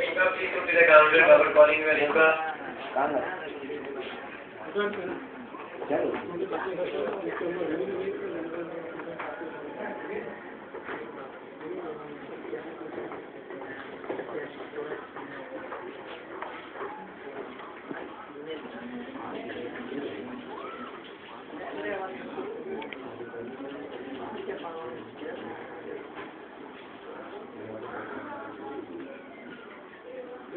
please to the counter. Calling. Good.